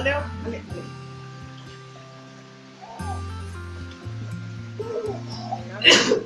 Valeu. Valeu. Valeu.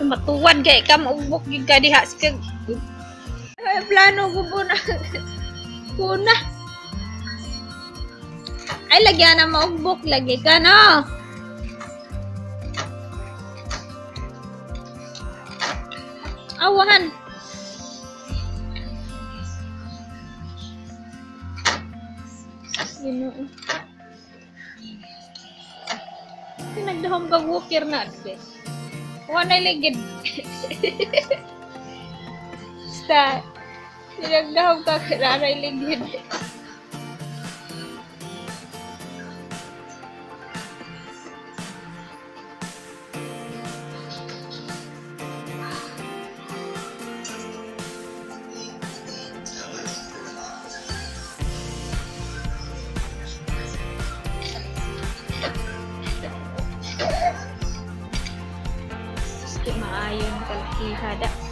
Matuwan kay ka maubok yung ka diha sa plano ko po na. Kuna. Ay, lagyan na maubok. Lagi ka, no? Awahan. Ginoo. Pinagdahom ka walker na. Bes. Wala ligid. Basta, pinagdahom ka kararay ligid. sikit mak ayah kalau kita hadap.